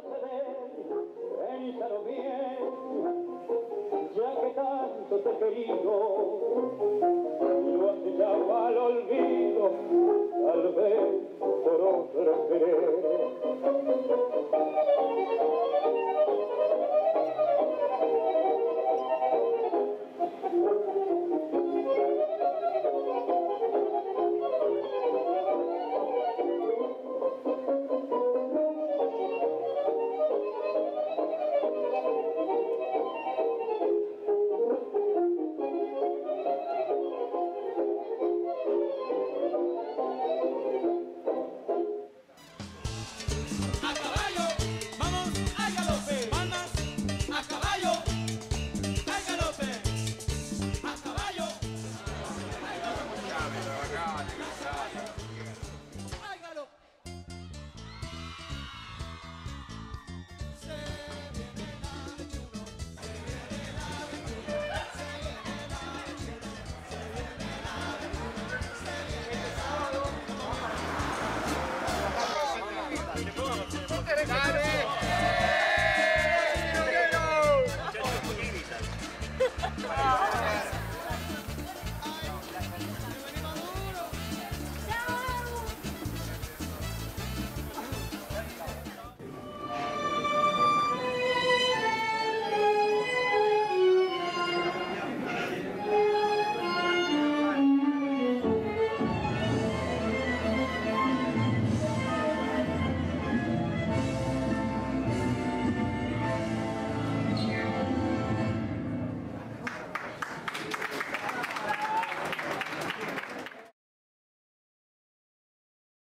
proceder, pensalo bien, ya que tanto te he querido, lo has echado al olvido, tal vez por otro querer.